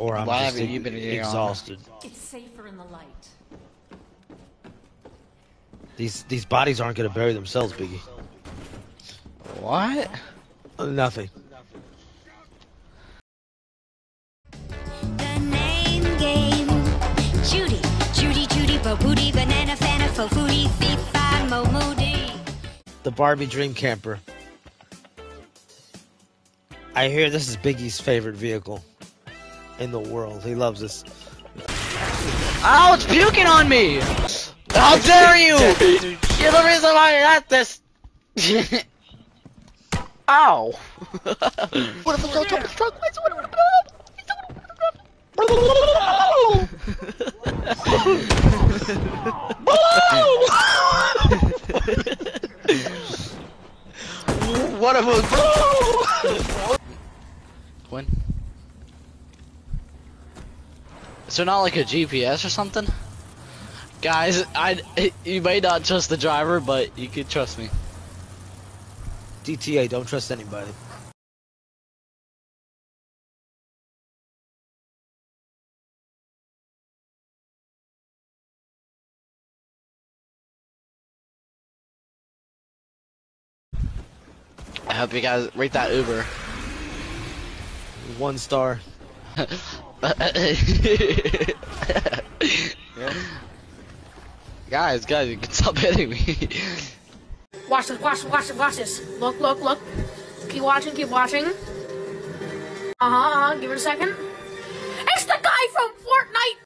or I'm Why just haven't you been exhausted. It's safer in the light. These these bodies aren't gonna bury themselves, Biggie. What? Nothing. The name game. Judy, Judy, Judy, Bo Booty, Banana, Fana, Fo Foodie, Fee, Mo Moody. The Barbie Dream Camper. I hear this is Biggie's favorite vehicle in the world. He loves this. Ow, it's puking on me! How dare you! You're the reason why I got this! Ow! what if I go top of the truck? What's What if it When? There not like a GPS or something? Guys, I you may not trust the driver, but you can trust me. DTA, don't trust anybody. I hope you guys rate that Uber. One star. Guys, guys, you can stop hitting me. Watch this, watch this, watch this, watch this. Look, look, look. Keep watching, keep watching. Uh-huh, uh-huh, give it a second. It's the guy from Fortnite